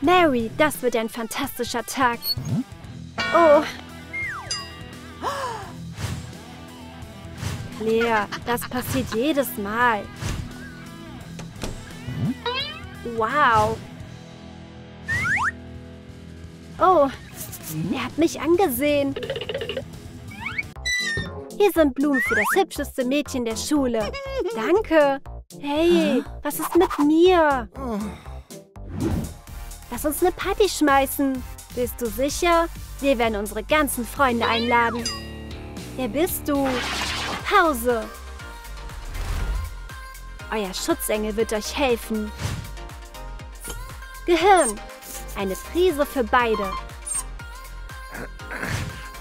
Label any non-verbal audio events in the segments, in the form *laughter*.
Mary, das wird ein fantastischer Tag. Oh. Claire, das passiert jedes Mal. Wow. Oh, er hat mich angesehen. Hier sind Blumen für das hübscheste Mädchen der Schule. Danke. Hey, was ist mit mir? Lass uns eine Party schmeißen. Bist du sicher? Wir werden unsere ganzen Freunde einladen. Wer bist du? Pause. Euer Schutzengel wird euch helfen. Gehirn. Eine Prise für beide.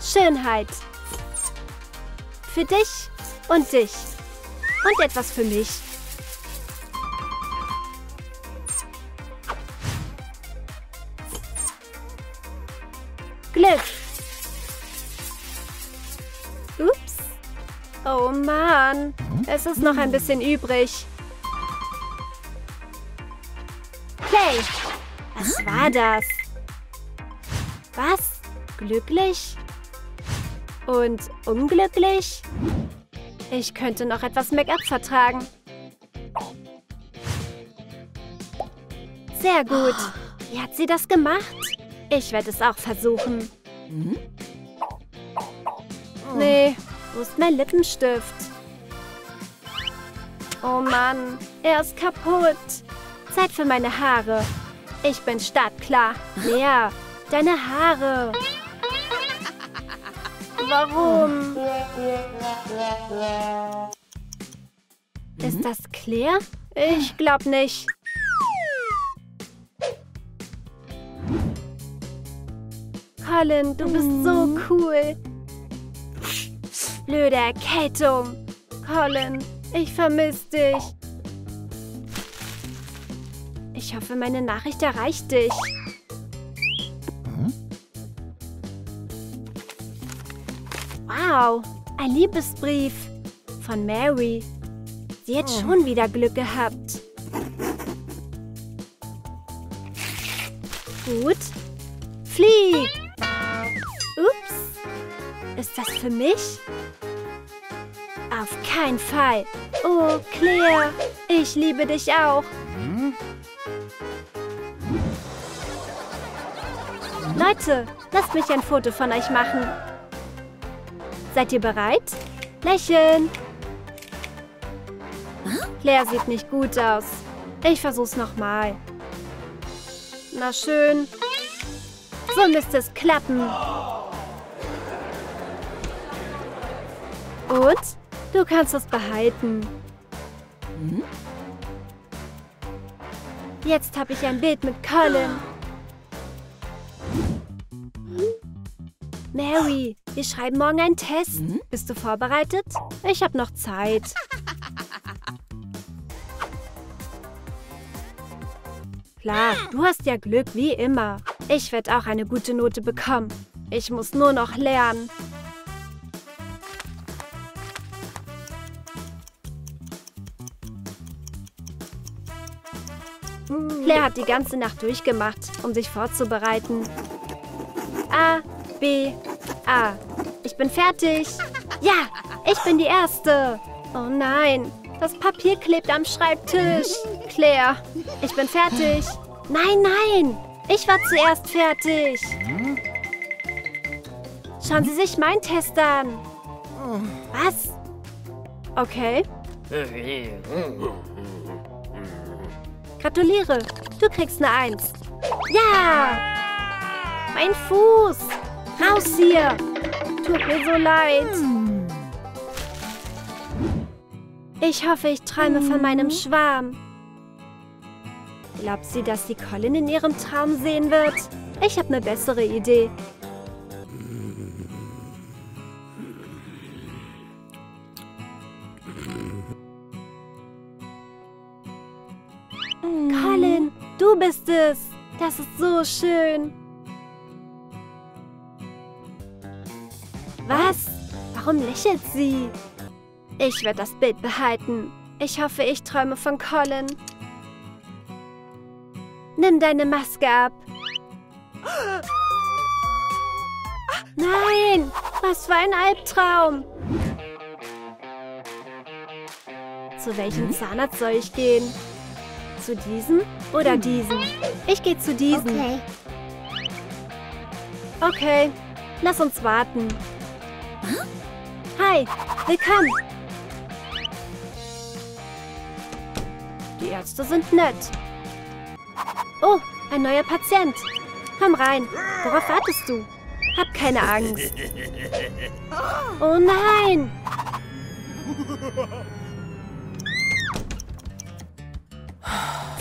Schönheit. Für dich und dich. Und etwas für mich. Glück. Ups. Oh Mann. Es ist noch ein bisschen übrig. Play. Was war das? Was? Glücklich? Und unglücklich? Ich könnte noch etwas Make-up vertragen. Sehr gut. Wie hat sie das gemacht? Ich werde es auch versuchen. Nee, wo ist mein Lippenstift? Oh Mann, er ist kaputt. Zeit für meine Haare. Ich bin startklar. Lea, deine Haare. Warum? Ist das Claire? Ich glaub nicht. Colin, du bist so cool. Blöde Erkältung. Colin, ich vermisse dich. Ich hoffe, meine Nachricht erreicht dich. Wow, ein Liebesbrief von Mary. Sie hat schon wieder Glück gehabt. Gut. Flieg! Ist das für mich? Auf keinen Fall. Oh, Claire, ich liebe dich auch. Leute, lasst mich ein Foto von euch machen. Seid ihr bereit? Lächeln. Claire sieht nicht gut aus. Ich versuch's nochmal. Na schön. So müsste es klappen. Und? Du kannst es behalten. Jetzt habe ich ein Bild mit Colin. Mary, wir schreiben morgen einen Test. Bist du vorbereitet? Ich habe noch Zeit. Klar, du hast ja Glück, wie immer. Ich werde auch eine gute Note bekommen. Ich muss nur noch lernen. Claire hat die ganze Nacht durchgemacht, um sich vorzubereiten. A, B, A. Ich bin fertig. Ja, ich bin die Erste. Oh nein, das Papier klebt am Schreibtisch. Claire, ich bin fertig. Nein, nein, ich war zuerst fertig. Schauen Sie sich meinen Test an. Was? Okay. *laughs* Gratuliere, du kriegst eine Eins. Ja! Mein Fuß! Raus hier! Tut mir so leid. Ich hoffe, ich träume von meinem Schwarm. Glaubt sie, dass sie Colin in ihrem Traum sehen wird? Ich habe eine bessere Idee. Colin, du bist es. Das ist so schön. Was? Warum lächelt sie? Ich werde das Bild behalten. Ich hoffe, ich träume von Colin. Nimm deine Maske ab. Nein, was für ein Albtraum. Zu welchem Zahnarzt soll ich gehen? Zu diesem oder diesem? Ich gehe zu diesem. Okay. Okay, lass uns warten. Hi, willkommen. Die Ärzte sind nett. Oh, ein neuer Patient. Komm rein. Worauf wartest du? Hab keine Angst. *laughs* Oh nein!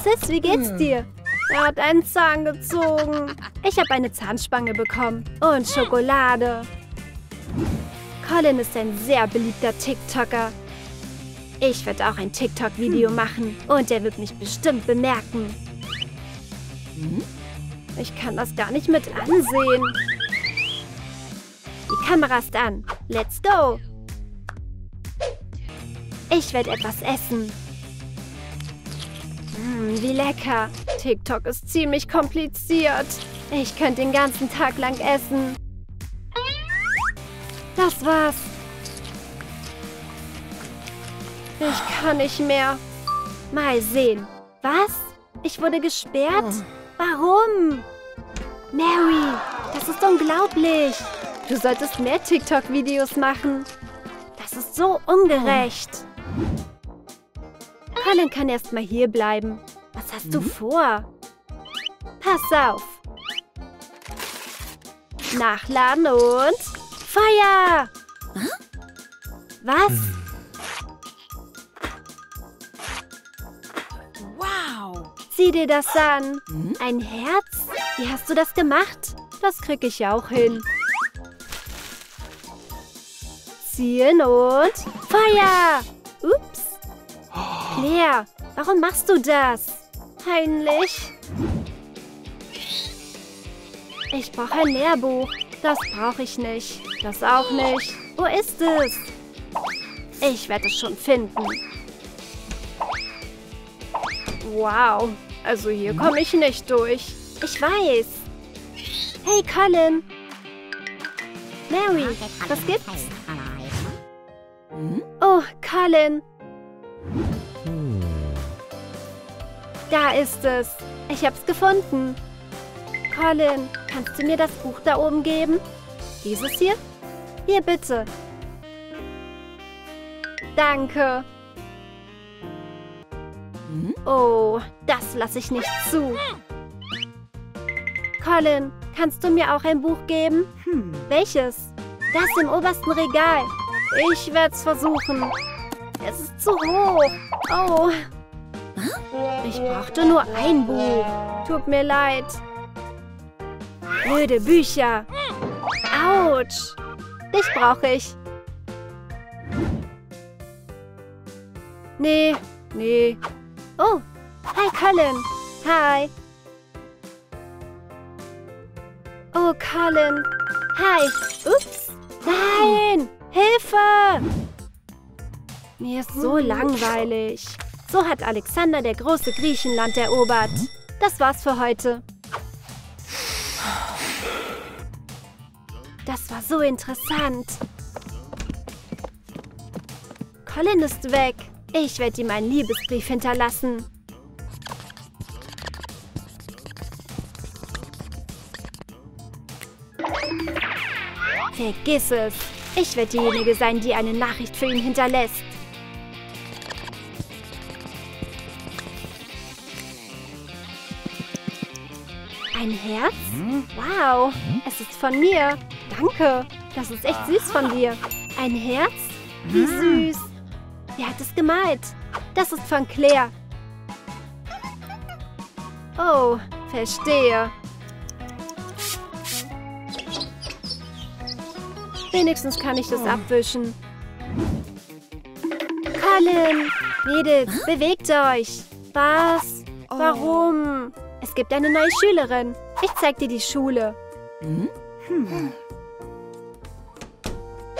Sis, wie geht's dir? Er hat einen Zahn gezogen. Ich habe eine Zahnspange bekommen. Und Schokolade. Colin ist ein sehr beliebter TikToker. Ich werde auch ein TikTok-Video machen. Und er wird mich bestimmt bemerken. Ich kann das gar nicht mit ansehen. Die Kamera ist an. Let's go. Ich werde etwas essen. Hm, wie lecker. TikTok ist ziemlich kompliziert. Ich könnte den ganzen Tag lang essen. Das war's. Ich kann nicht mehr. Mal sehen. Was? Ich wurde gesperrt? Warum? Mary, das ist unglaublich. Du solltest mehr TikTok-Videos machen. Das ist so ungerecht. Colin kann erst mal hier bleiben. Was hast du vor? Pass auf. Nachladen und Feuer! Was? Wow. Sieh dir das an. Ein Herz? Wie hast du das gemacht? Das krieg ich auch hin. Ziehen und Feuer! Ups. Claire, warum machst du das? Peinlich. Ich brauche ein Lehrbuch. Das brauche ich nicht. Das auch nicht. Wo ist es? Ich werde es schon finden. Wow, also hier komme ich nicht durch. Ich weiß. Hey, Colin. Mary, was gibt's? Oh, Colin. Da ist es. Ich hab's gefunden. Colin, kannst du mir das Buch da oben geben? Dieses hier? Hier bitte. Danke. Oh, das lasse ich nicht zu. Colin, kannst du mir auch ein Buch geben? Welches? Das im obersten Regal. Ich werde es versuchen. Es ist zu hoch. Oh. Ich brauchte nur ein Buch. Tut mir leid. Blöde Bücher. Autsch. Dich brauche ich. Nee, nee. Oh, hi Colin. Hi. Oh, Colin. Hi. Ups. Nein. Hilfe. Mir ist so langweilig. So hat Alexander der große Griechenland erobert. Das war's für heute. Das war so interessant. Colin ist weg. Ich werde ihm einen Liebesbrief hinterlassen. Vergiss es. Ich werde diejenige sein, die eine Nachricht für ihn hinterlässt. Ein Herz? Wow, es ist von mir. Danke. Das ist echt süß von dir. Ein Herz? Wie süß. Wer hat es gemalt? Das ist von Claire. Oh, verstehe. Wenigstens kann ich das abwischen. Colin! Mädels, bewegt euch! Was? Warum? Es gibt eine neue Schülerin. Ich zeig dir die Schule.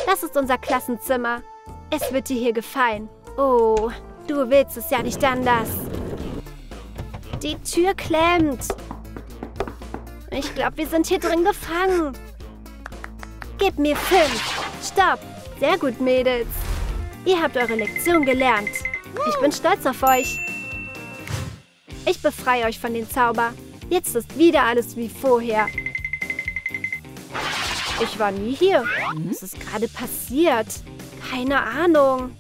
Das ist unser Klassenzimmer. Es wird dir hier gefallen. Oh, du willst es ja nicht anders. Die Tür klemmt. Ich glaube, wir sind hier drin gefangen. Gib mir fünf. Stopp. Sehr gut, Mädels. Ihr habt eure Lektion gelernt. Ich bin stolz auf euch. Ich befreie euch von den Zauber. Jetzt ist wieder alles wie vorher. Ich war nie hier. Was ist gerade passiert? Keine Ahnung.